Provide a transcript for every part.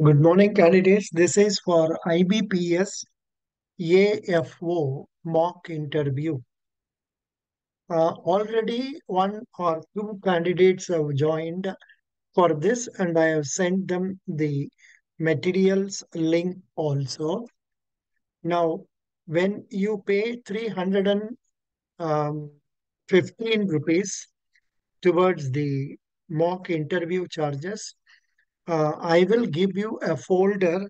Good morning, candidates. This is for IBPS AFO mock interview. Uh, already one or two candidates have joined for this, and I have sent them the materials link also. Now, when you pay 315 rupees towards the mock interview charges, uh, I will give you a folder.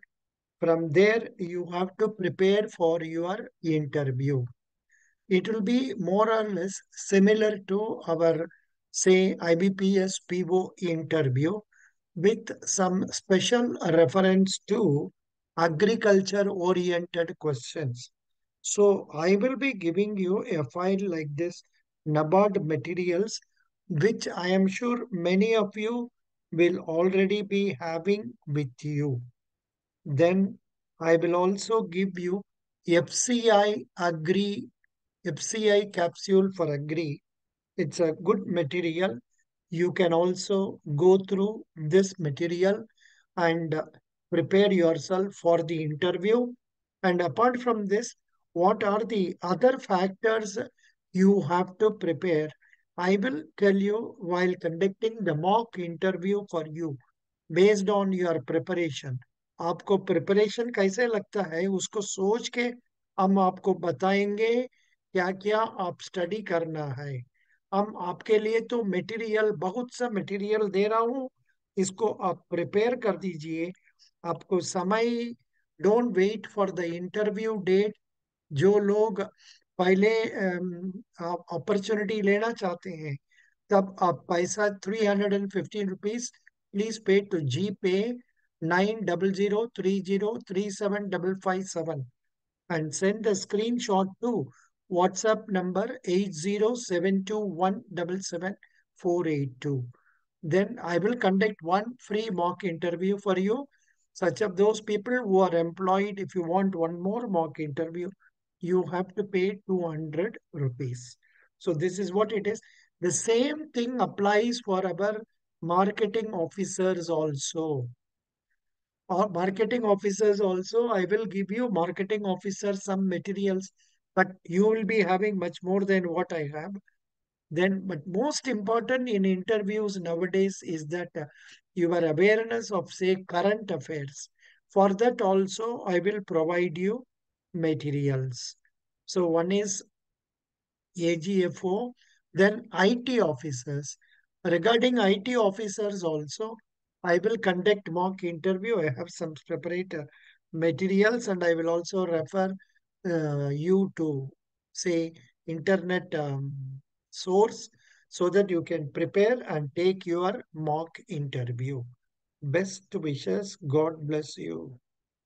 From there, you have to prepare for your interview. It will be more or less similar to our, say, IBPS PO interview with some special reference to agriculture oriented questions. So I will be giving you a file like this, NABARD materials, which I am sure many of you will already be having with you. Then I will also give you FCI Agri, FCI capsule for Agri. It's a good material. You can also go through this material and prepare yourself for the interview. And apart from this, what are the other factors you have to prepare? I will tell you while conducting the mock interview for you based on your preparation. आपको preparation कैसे लगता है, उसको सोच के हम आपको बताएँगे क्या क्या आप स्टडी करना है। हम आपके लिए तो मटेरियल बहुत सा मटेरियल दे रहा हूँ, इसको आप प्रिपेयर कर दीजिए। आपको समय don't wait for the interview date जो लोग पहले अपॉर्चुनिटी लेना चाहते हैं तब आप पैसा three hundred and fifteen rupees please pay to जी पे nine double zero three zero three seven double five seven and send the screenshot to WhatsApp number eight zero seven two one double seven four eight two. Then I will conduct one free mock interview for you. Such of those people who are employed, if you want one more mock interview, you have to pay 200 rupees. So this is what it is. The same thing applies for our marketing officers also or marketing officers also i will give you marketing officers some materials but you will be having much more than what i have then but most important in interviews nowadays is that uh, your awareness of say current affairs for that also i will provide you materials so one is agfo then IT officers regarding IT officers also I will conduct mock interview. I have some separate uh, materials and I will also refer uh, you to say internet um, source so that you can prepare and take your mock interview. Best wishes. God bless you.